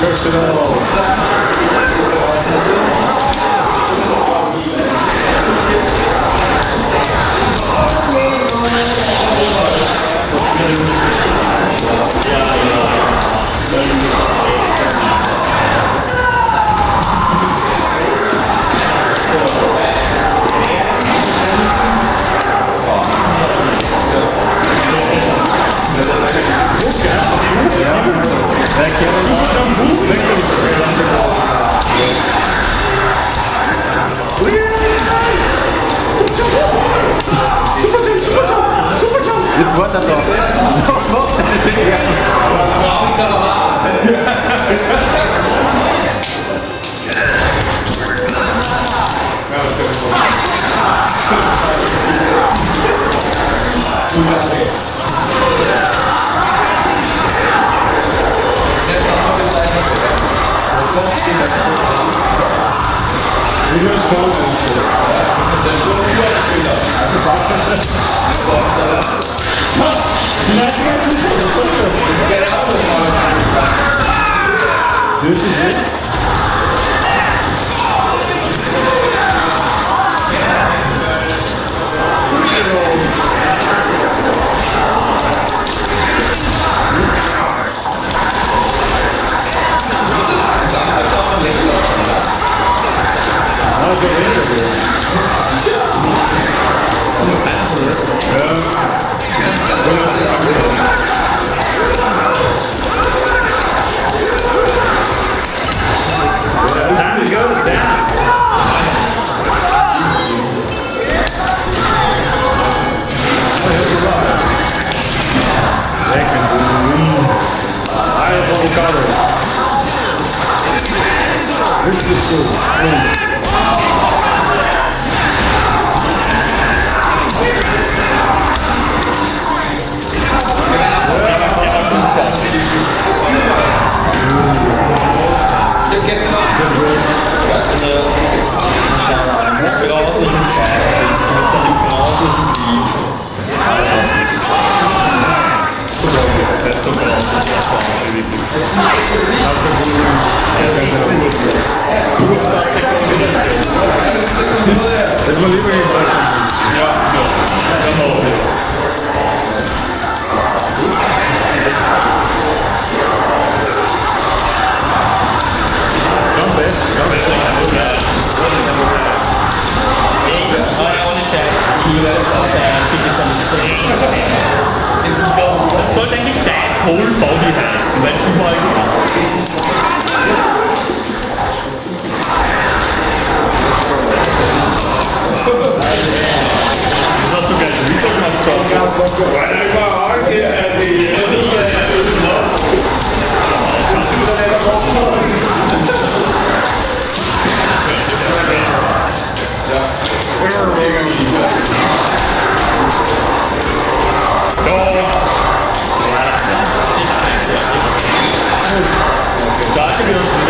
Personal. Jetzt warte doch. Noch, noch, das 열심히. 이렇게 videos. It's whole body. That's